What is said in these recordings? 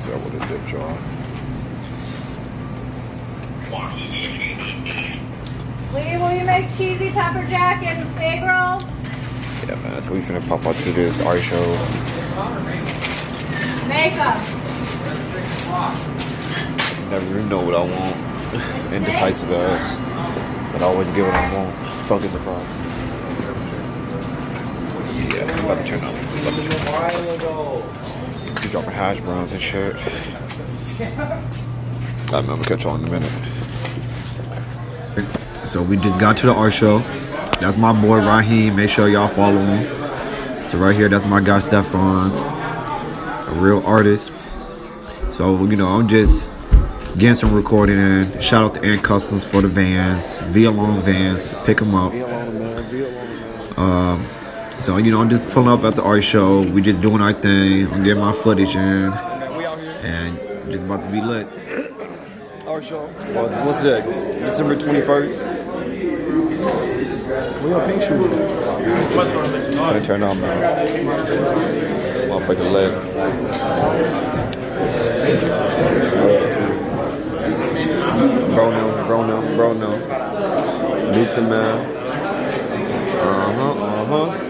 So with a dip, y'all. Lee, will you make cheesy pepper jack and egg rolls? Yeah, man. So we finna pop out to this art show. Makeup. Never even know what I want. Indecisive ass. But I always get what I want. Fuck is a problem. Yeah, I'm about to turn up. I'm about to turn up. You dropping hash browns and shit. I'm gonna catch y'all in a minute. So we just got to the art show. That's my boy Raheem. Make sure y'all follow him. So right here, that's my guy Stefan, a real artist. So you know, I'm just getting some recording in. Shout out to Ant Customs for the vans, Via Long Vans. Pick them up. Um, so you know, I'm just pulling up at the art show. We just doing our thing. I'm getting my footage in, and just about to be lit. Art show. Uh, what's that? December 21st. We on pink shoes. Gonna turn on, man. Motherfucking lit. Bro, no, bro, no, bro, no. Meet the man. Uh huh, uh huh.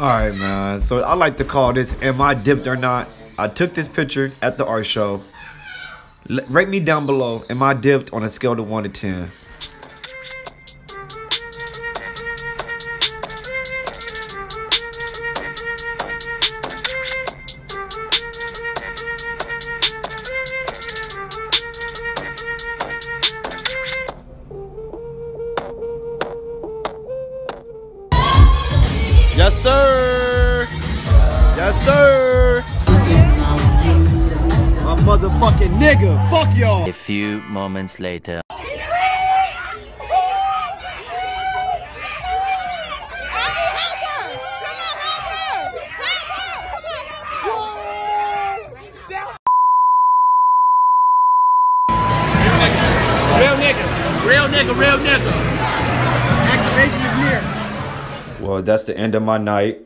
All right, man. So I like to call this "Am I dipped or not?" I took this picture at the art show. L- rate me down below. Am I dipped on a scale of one to ten? Yes, sir. Yes, sir. My motherfucking nigga. Fuck y'all. A few moments later. Real nigga. Real nigga, real nigga. Activation is near. Well, that's the end of my night.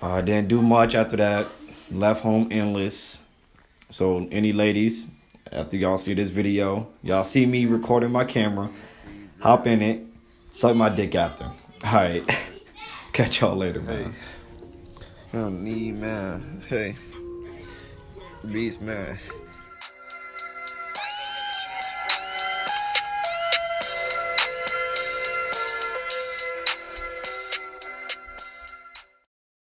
I didn't do much after that. Left home endless. So, any ladies, after y'all see this video, y'all see me recording my camera, hop in it, suck my dick after. All right. Catch y'all later, man. I don't need man. Hey. Beast man.